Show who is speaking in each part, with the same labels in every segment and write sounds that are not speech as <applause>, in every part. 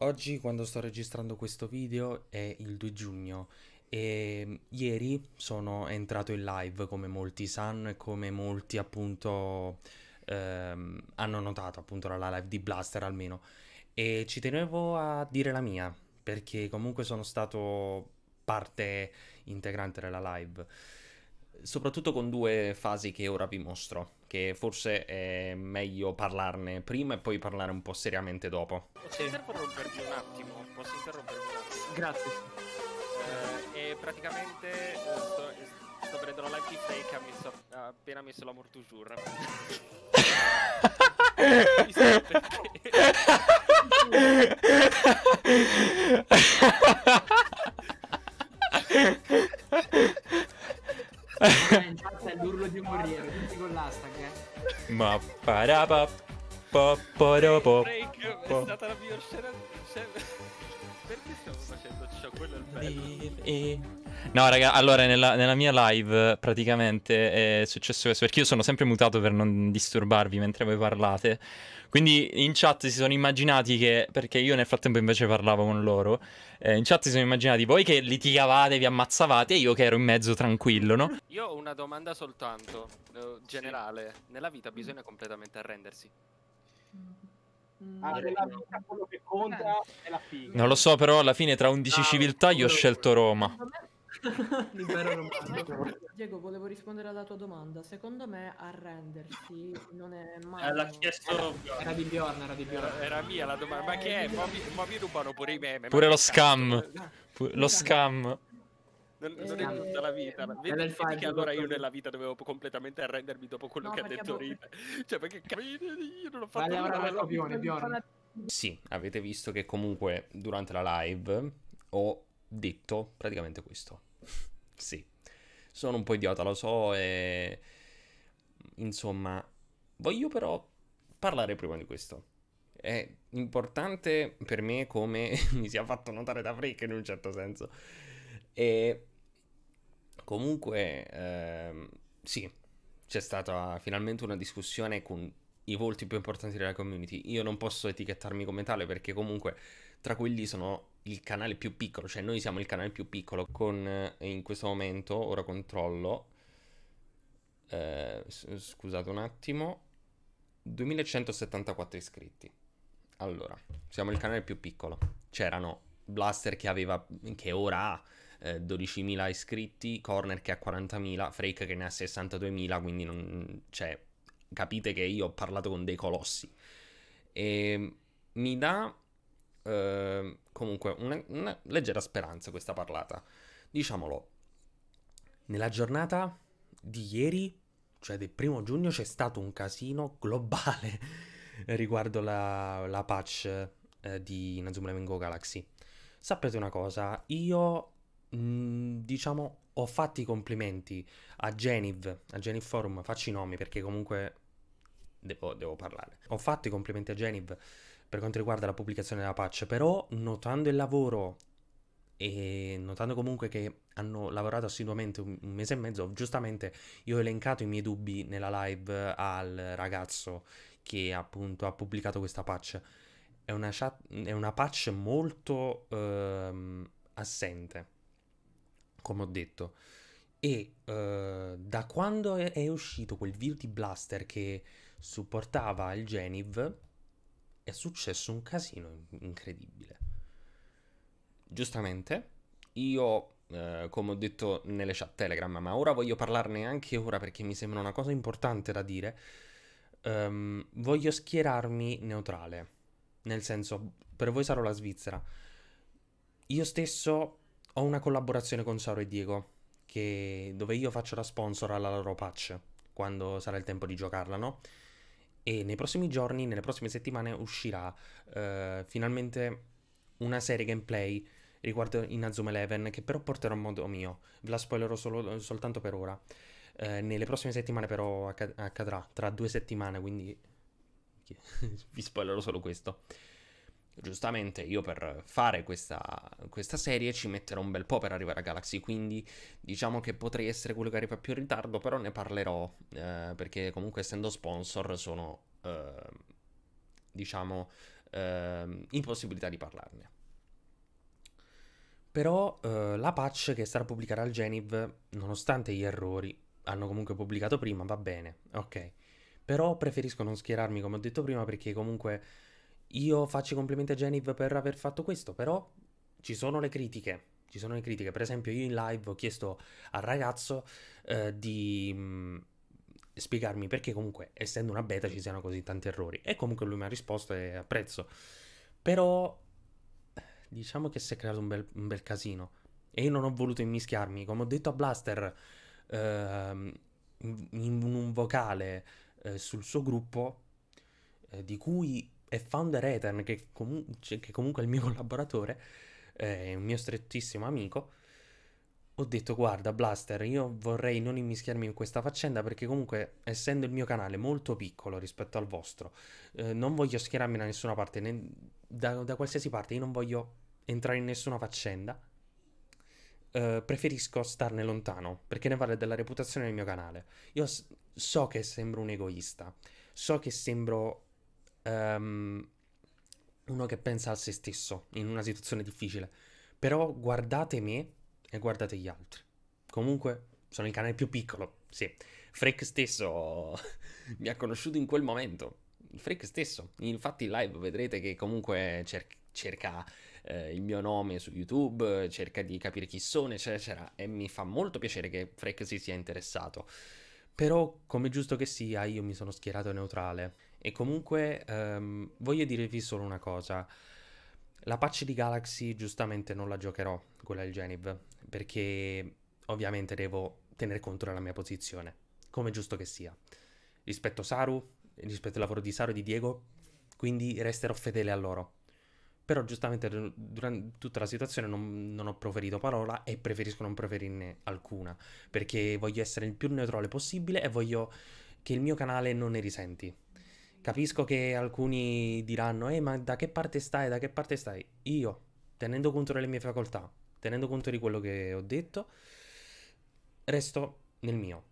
Speaker 1: Oggi quando sto registrando questo video è il 2 giugno e ieri sono entrato in live come molti sanno e come molti appunto ehm, hanno notato appunto la live di Blaster almeno. E ci tenevo a dire la mia perché comunque sono stato parte integrante della live soprattutto con due fasi che ora vi mostro, che forse è meglio parlarne prima e poi parlare un po' seriamente dopo.
Speaker 2: Posso interrompervi un attimo? Posso interrompervi un attimo?
Speaker 3: Grazie.
Speaker 2: Eh, e praticamente eh, sto, sto vedendo la live di Fake ha, messo, ha appena messo la Mortu Jour. <laughs> Mi sa
Speaker 1: Ma parapa po po po
Speaker 2: Fake scena. <laughs> Cioè, perché stiamo facendo ciò? Quello è il bello.
Speaker 4: No, raga, allora nella, nella mia live praticamente è successo questo perché io sono sempre mutato per non disturbarvi mentre voi parlate. Quindi in chat si sono immaginati che, perché io nel frattempo invece parlavo con loro, eh, in chat si sono immaginati voi che litigavate, vi ammazzavate e io che ero in mezzo tranquillo, no?
Speaker 2: Io ho una domanda soltanto, eh, generale. Nella vita bisogna completamente arrendersi.
Speaker 5: Ah, nella vita quello che conta è la figa.
Speaker 4: Non lo so, però alla fine tra 11 civiltà io ho scelto Roma. <laughs>
Speaker 6: Diego, volevo rispondere alla tua domanda. Secondo me arrendersi non è mai.
Speaker 7: Eh, l'ha chiesto
Speaker 3: Era di Bjorn, era di Bjorn.
Speaker 2: Era, era mia la domanda. Ma che è? Ma mi, ma mi rubano pure i meme.
Speaker 4: Pure lo scam. Pu- Lo scam.
Speaker 2: Non, non è tutta la vita. Vedi, vedi
Speaker 3: file
Speaker 2: che allora io nella vita dovevo completamente arrendermi dopo quello
Speaker 6: No,
Speaker 2: che ha detto
Speaker 6: boh-
Speaker 2: Rita. <laughs> Cioè, perché capite? Io non ho fatto
Speaker 3: Vai a
Speaker 2: nulla
Speaker 3: lavorare
Speaker 2: nella
Speaker 3: al
Speaker 2: vita.
Speaker 3: copione, Bjorn.
Speaker 1: Sì, avete visto che comunque durante la live ho detto praticamente questo. <laughs> sì, sono un po' idiota, lo so, e insomma, voglio però parlare prima di questo. È importante per me come <laughs> mi sia fatto notare da Freak in un certo senso. E comunque, ehm, sì, c'è stata finalmente una discussione con i volti più importanti della community. Io non posso etichettarmi come tale perché comunque tra quelli sono il canale più piccolo, cioè noi siamo il canale più piccolo con eh, in questo momento, ora controllo, eh, scusate un attimo, 2174 iscritti. Allora, siamo il canale più piccolo. C'erano Blaster che aveva, che ora ha eh, 12.000 iscritti, Corner che ha 40.000, Frake che ne ha 62.000, quindi non, cioè, capite che io ho parlato con dei colossi. E mi dà eh, comunque una, una leggera speranza questa parlata. Diciamolo, nella giornata di ieri, cioè del primo giugno, c'è stato un casino globale <laughs> riguardo la, la patch eh, di Inazuma Eleven Go Galaxy. Sapete una cosa, io mh, diciamo ho fatto i complimenti a Geniv, a Geniv Forum, faccio i nomi perché comunque devo, devo parlare. Ho fatto i complimenti a Geniv per quanto riguarda la pubblicazione della patch, però notando il lavoro e notando comunque che hanno lavorato assiduamente un, un mese e mezzo, giustamente io ho elencato i miei dubbi nella live al ragazzo che appunto ha pubblicato questa patch. È una, chat- è una patch molto ehm, assente, come ho detto. E eh, da quando è, è uscito quel di Blaster che supportava il Geniv, è successo un casino in- incredibile. Giustamente, io, eh, come ho detto nelle chat Telegram, ma ora voglio parlarne anche ora perché mi sembra una cosa importante da dire, ehm, voglio schierarmi neutrale. Nel senso, per voi sarò la Svizzera. Io stesso ho una collaborazione con Sauro e Diego, che- dove io faccio da sponsor alla loro patch, quando sarà il tempo di giocarla, no? E nei prossimi giorni, nelle prossime settimane, uscirà eh, finalmente una serie gameplay riguardo Inazuma Eleven, che però porterò a modo mio. Ve la spoilerò solo- soltanto per ora. Eh, nelle prossime settimane però acca- accadrà, tra due settimane, quindi <laughs> vi spoilerò solo questo. Giustamente io per fare questa, questa serie ci metterò un bel po' per arrivare a Galaxy, quindi diciamo che potrei essere quello che arriva più in ritardo, però ne parlerò, eh, perché comunque essendo sponsor sono, eh, diciamo, ehm, impossibilità di parlarne. Però eh, la patch che sarà pubblicata al Geniv, nonostante gli errori, hanno comunque pubblicato prima, va bene, ok. Però preferisco non schierarmi come ho detto prima perché comunque io faccio i complimenti a Geniv per aver fatto questo, però ci sono le critiche. Ci sono le critiche. Per esempio, io in live ho chiesto al ragazzo eh, di mh, spiegarmi perché comunque, essendo una beta, ci siano così tanti errori. E comunque lui mi ha risposto e apprezzo. Però diciamo che si è creato un bel, un bel casino. E io non ho voluto immischiarmi. Come ho detto a Blaster in, in un vocale eh, sul suo gruppo, eh, di cui è founder Ethan, che, comu- cioè, che comunque è il mio <laughs> collaboratore, è un mio strettissimo amico. Ho detto, guarda, Blaster, io vorrei non immischiarmi in questa faccenda perché comunque, essendo il mio canale molto piccolo rispetto al vostro, eh, non voglio schierarmi da nessuna parte, né, da, da, qualsiasi parte, io non voglio entrare in nessuna faccenda. Eh, preferisco starne lontano perché ne vale della reputazione del mio canale. Io so che sembro un egoista, so che sembro um, uno che pensa a se stesso in una situazione difficile, però guardate me e guardate gli altri. Comunque sono il canale più piccolo, sì. Freak stesso <laughs> mi ha conosciuto in quel momento. Freak stesso. Infatti in live vedrete che comunque cer- cerca eh, il mio nome su YouTube, cerca di capire chi sono, eccetera. E mi fa molto piacere che Freak si sia interessato. Però, come giusto che sia, io mi sono schierato neutrale. E comunque ehm, voglio dirvi solo una cosa. La patch di Galaxy giustamente non la giocherò, quella del Geniv, perché ovviamente devo tenere conto della mia posizione, come giusto che sia. Rispetto Saru, rispetto al lavoro di Saru e di Diego, quindi resterò fedele a loro. Però giustamente durante tutta la situazione non, non, ho proferito parola e preferisco non proferirne alcuna, perché voglio essere il più neutrale possibile e voglio che il mio canale non ne risenti. Capisco che alcuni diranno, eh ma da che parte stai, da che parte stai? Io, tenendo conto delle mie facoltà, tenendo conto di quello che ho detto, resto nel mio.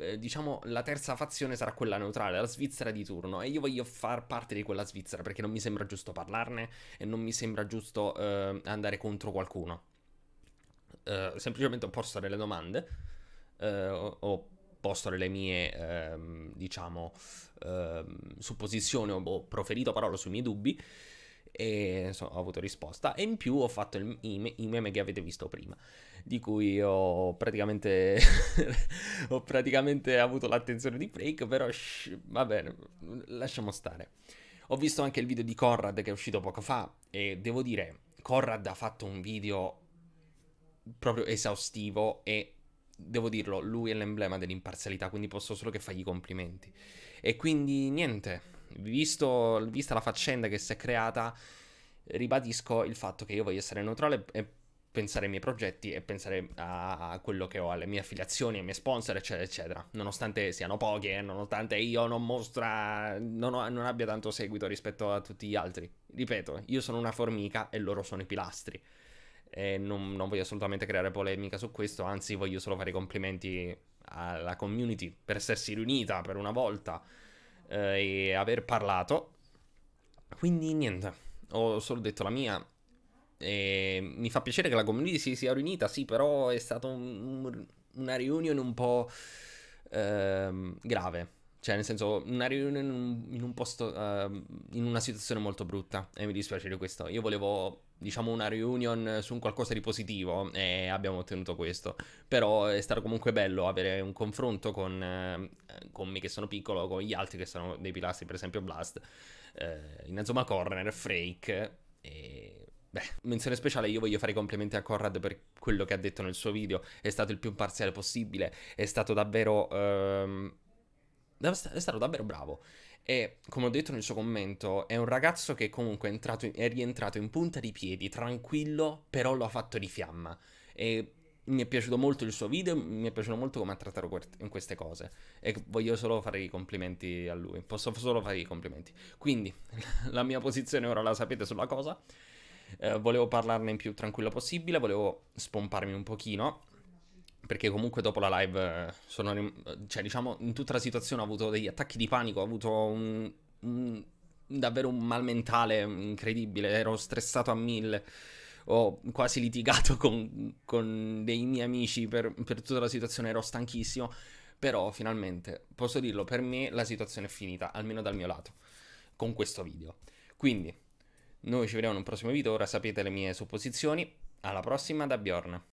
Speaker 1: Eh, diciamo, la terza fazione sarà quella neutrale, la Svizzera di turno. E io voglio far parte di quella Svizzera perché non mi sembra giusto parlarne e non mi sembra giusto eh, andare contro qualcuno. Eh, semplicemente ho posto delle domande. Eh, ho, ho posto delle mie, ehm, diciamo, ehm, supposizioni, ho proferito parole sui miei dubbi e insomma, ho avuto risposta. E in più ho fatto il, i, i meme che avete visto prima di cui ho praticamente, <laughs> ho praticamente avuto l'attenzione di Freak, però shh, va bene, lasciamo stare. Ho visto anche il video di Conrad che è uscito poco fa e devo dire, Conrad ha fatto un video proprio esaustivo e devo dirlo, lui è l'emblema dell'imparzialità, quindi posso solo che fargli complimenti. E quindi niente, visto, vista la faccenda che si è creata, ribadisco il fatto che io voglio essere neutrale e pensare ai miei progetti e pensare a quello che ho, alle mie affiliazioni, ai miei sponsor, eccetera, eccetera. Nonostante siano poche, nonostante io non mostra, non, ho, non abbia tanto seguito rispetto a tutti gli altri. Ripeto, io sono una formica e loro sono i pilastri. E non, non voglio assolutamente creare polemica su questo, anzi voglio solo fare i complimenti alla community per essersi riunita per una volta eh, e aver parlato. Quindi niente, ho solo detto la mia, e mi fa piacere che la community si sia riunita, sì, però è stata un, una riunione un po' ehm, grave. Cioè, nel senso, una riunione in un, in un posto, uh, in una situazione molto brutta. E mi dispiace di questo. Io volevo, diciamo, una reunion su un qualcosa di positivo e abbiamo ottenuto questo. Però è stato comunque bello avere un confronto con, eh, con me che sono piccolo, con gli altri che sono dei pilastri, per esempio Blast, eh, Inazuma Corner, Frake e Beh, menzione speciale, io voglio fare i complimenti a Conrad per quello che ha detto nel suo video. È stato il più imparziale possibile, è stato davvero. Ehm, è stato davvero bravo. E come ho detto nel suo commento, è un ragazzo che comunque è, entrato, è rientrato in punta di piedi, tranquillo, però lo ha fatto di fiamma. E mi è piaciuto molto il suo video, mi è piaciuto molto come ha trattato in queste cose. E voglio solo fare i complimenti a lui. Posso solo fare i complimenti. Quindi, <laughs> la mia posizione ora la sapete sulla cosa. Eh, volevo parlarne in più tranquillo possibile, volevo spomparmi un pochino. Perché comunque dopo la live eh, sono... Cioè, diciamo, in tutta la situazione ho avuto degli attacchi di panico, ho avuto un, un davvero un mal mentale incredibile, ero stressato a mille, ho quasi litigato <laughs> con, con dei miei amici per, per tutta la situazione, ero stanchissimo, però finalmente posso dirlo, per me la situazione è finita, almeno dal mio lato, con questo video. Quindi, noi ci vediamo in un prossimo video, ora sapete le mie supposizioni, alla prossima da Bjorn.